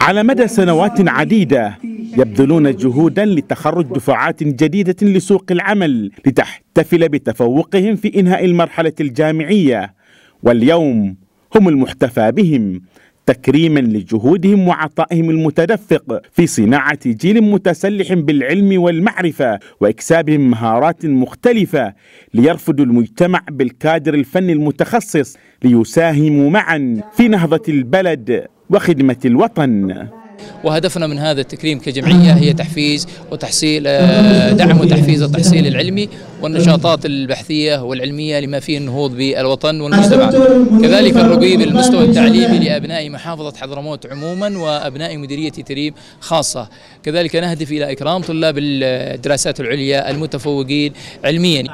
على مدى سنوات عديدة يبذلون جهودا لتخرج دفعات جديدة لسوق العمل لتحتفل بتفوقهم في إنهاء المرحلة الجامعية واليوم هم المحتفى بهم تكريما لجهودهم وعطائهم المتدفق في صناعة جيل متسلح بالعلم والمعرفة وإكسابهم مهارات مختلفة ليرفضوا المجتمع بالكادر الفني المتخصص ليساهموا معا في نهضة البلد. وخدمة الوطن. وهدفنا من هذا التكريم كجمعية هي تحفيز وتحصيل آه، دعم وتحفيز التحصيل العلمي والنشاطات البحثية والعلمية لما فيه النهوض بالوطن والمجتمع. كذلك الرقي بالمستوى التعليمي لأبناء محافظة حضرموت عموما وأبناء مديرية تريم خاصة. كذلك نهدف إلى إكرام طلاب الدراسات العليا المتفوقين علميا.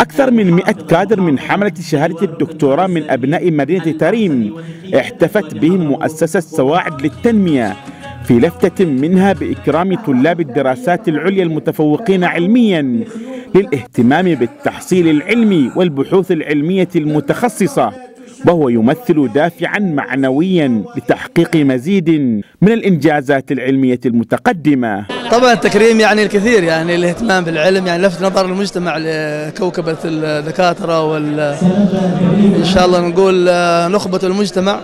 أكثر من 100 كادر من حملة شهادة الدكتوراه من أبناء مدينة تريم احتفت بهم مؤسسة سواعد للتنمية. في لفتة منها بإكرام طلاب الدراسات العليا المتفوقين علميا للاهتمام بالتحصيل العلمي والبحوث العلمية المتخصصة وهو يمثل دافعا معنويا لتحقيق مزيد من الإنجازات العلمية المتقدمة. طبعا التكريم يعني الكثير يعني الاهتمام بالعلم يعني لفت نظر المجتمع لكوكبة الدكاترة وال إن شاء الله نقول نخبة المجتمع.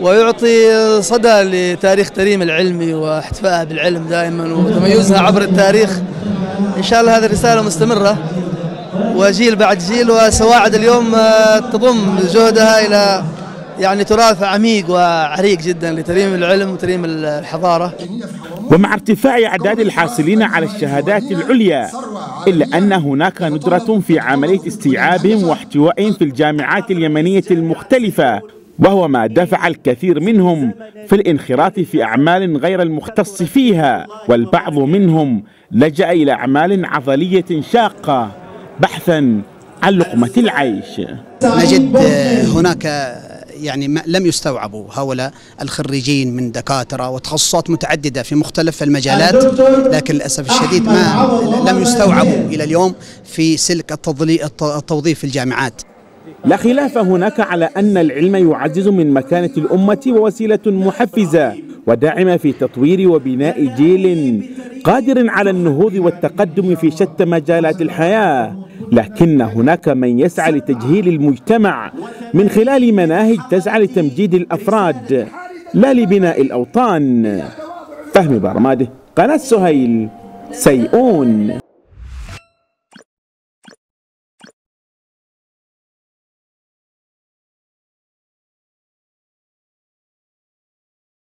ويعطي صدى لتاريخ تريم العلمي واحتفائها بالعلم دائما وتميزها عبر التاريخ. إن شاء الله هذه الرسالة مستمرة. وجيل بعد جيل وسواعد اليوم تضم جهدها إلى يعني تراث عميق وعريق جدا لتريم العلم وتريم الحضارة. ومع ارتفاع أعداد الحاصلين على الشهادات العليا إلا أن هناك ندرة في عملية استيعابهم واحتوائهم في الجامعات اليمنية المختلفة. وهو ما دفع الكثير منهم في الانخراط في أعمال غير المختص فيها والبعض منهم لجأ إلى أعمال عضلية شاقة بحثا عن لقمة العيش. نجد هناك يعني لم يستوعبوا هؤلاء الخريجين من دكاترة وتخصصات متعددة في مختلف المجالات لكن للأسف الشديد ما لم يستوعبوا إلى اليوم في سلك التوظيف في الجامعات. لا خلاف هناك على أن العلم يعزز من مكانة الأمة ووسيلة محفزة وداعمة في تطوير وبناء جيل قادر على النهوض والتقدم في شتى مجالات الحياة. لكن هناك من يسعى لتجهيل المجتمع من خلال مناهج تسعى لتمجيد الأفراد لا لبناء الأوطان. فهمي برماده قناة سهيل سيئون.